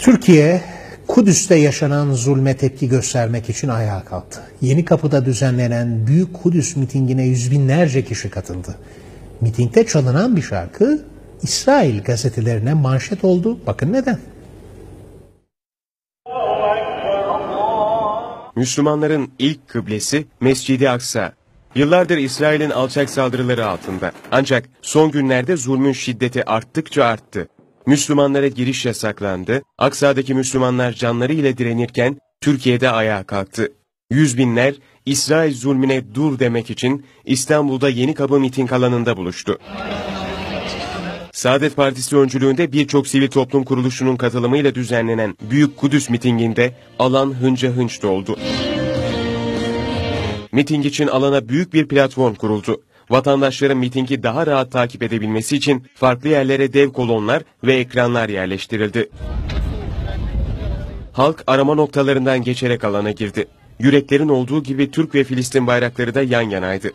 Türkiye, Kudüs'te yaşanan zulme tepki göstermek için ayağa kalktı. Yeni Kapı'da düzenlenen Büyük Kudüs mitingine yüz binlerce kişi katıldı. Mitingde çalınan bir şarkı İsrail gazetelerine manşet oldu. Bakın neden. Müslümanların ilk kıblesi Mescidi Aksa. Yıllardır İsrail'in alçak saldırıları altında. Ancak son günlerde zulmün şiddeti arttıkça arttı. Müslümanlara giriş yasaklandı. Aksa'daki Müslümanlar canları ile direnirken Türkiye'de ayağa kalktı. Yüz binler İsrail zulmüne dur demek için İstanbul'da Yeni Kapı miting alanında buluştu. Saadet Partisi öncülüğünde birçok sivil toplum kuruluşunun katılımıyla düzenlenen Büyük Kudüs mitinginde alan hınca hınç doldu. Miting için alana büyük bir platform kuruldu. Vatandaşların mitingi daha rahat takip edebilmesi için farklı yerlere dev kolonlar ve ekranlar yerleştirildi. Halk arama noktalarından geçerek alana girdi. Yüreklerin olduğu gibi Türk ve Filistin bayrakları da yan yanaydı.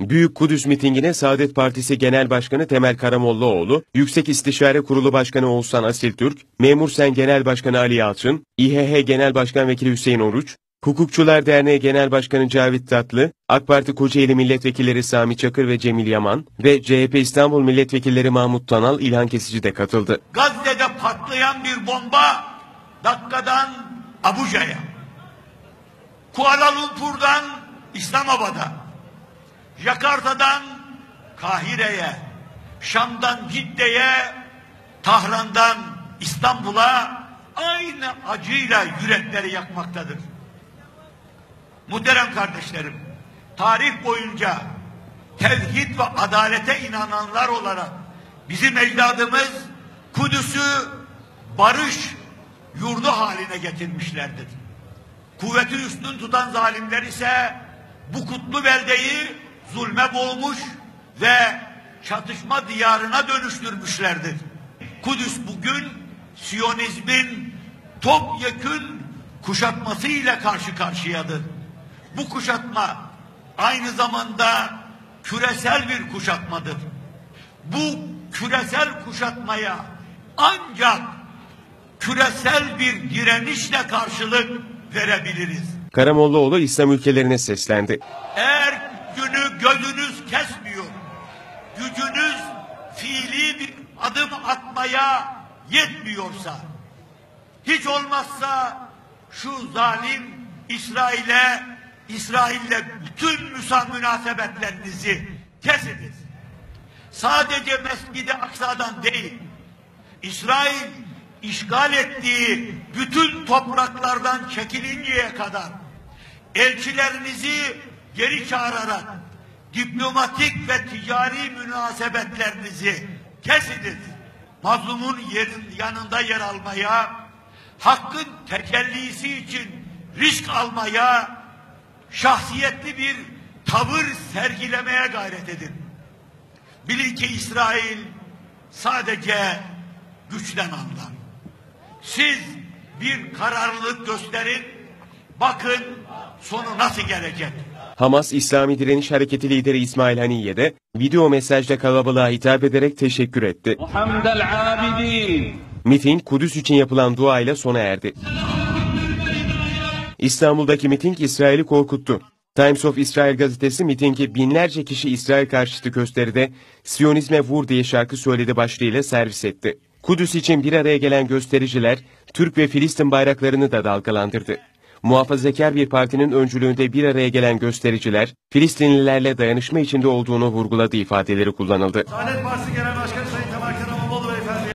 Büyük Kudüs mitingine Saadet Partisi Genel Başkanı Temel Karamollaoğlu, Yüksek İstişare Kurulu Başkanı Oğuzhan Asiltürk, Memur Sen Genel Başkanı Ali Yalçın, İHH Genel Başkan Vekili Hüseyin Oruç, Hukukçular Derneği Genel Başkanı Cavit Tatlı, AK Parti Kocaeli Milletvekilleri Sami Çakır ve Cemil Yaman ve CHP İstanbul Milletvekilleri Mahmut Tanal, İlhan Kesici de katıldı. Gazze'de patlayan bir bomba dakikadan Abuca'ya, Kuala Lumpur'dan İslamabad'a, Jakarta'dan Kahire'ye, Şam'dan Cidde'ye, Tahran'dan İstanbul'a aynı acıyla yürekleri yakmaktadır. Muhterem kardeşlerim, tarih boyunca tevhid ve adalete inananlar olarak bizim ecdadımız Kudüs'ü barış yurdu haline getirmişlerdir. Kuvveti üstün tutan zalimler ise bu kutlu beldeyi zulme boğmuş ve çatışma diyarına dönüştürmüşlerdir. Kudüs bugün Siyonizmin topyekün kuşatması ile karşı karşıyadır. Bu kuşatma aynı zamanda küresel bir kuşatmadır. Bu küresel kuşatmaya ancak küresel bir direnişle karşılık verebiliriz. Karamollaoğlu İslam ülkelerine seslendi. Eğer günü gözünüz kesmiyor, gücünüz fiili bir adım atmaya yetmiyorsa, hiç olmazsa şu zalim İsrail'e, İsrail'le bütün müsa münasebetlerinizi kesiniz. Sadece Mescid-i Aksa'dan değil, İsrail işgal ettiği bütün topraklardan çekilinceye kadar elçilerinizi geri çağırarak diplomatik ve ticari münasebetlerinizi kesiniz. Mazlumun yerin yanında yer almaya, hakkın tecellisi için risk almaya, şahsiyetli bir tavır sergilemeye gayret edin. Bilin ki İsrail sadece güçten anlar. Siz bir kararlılık gösterin, bakın sonu nasıl gelecek. Hamas İslami Direniş Hareketi lideri İsmail Haniye de video mesajla kalabalığa hitap ederek teşekkür etti. Mitin Kudüs için yapılan duayla sona erdi. İstanbul'daki miting İsrail'i korkuttu. Times of Israel gazetesi mitingi binlerce kişi İsrail karşıtı gösteride Siyonizme vur diye şarkı söyledi başlığıyla servis etti. Kudüs için bir araya gelen göstericiler Türk ve Filistin bayraklarını da dalgalandırdı. Muhafazakar bir partinin öncülüğünde bir araya gelen göstericiler Filistinlilerle dayanışma içinde olduğunu vurguladı ifadeleri kullanıldı. Saadet Partisi Genel Başkanı Sayın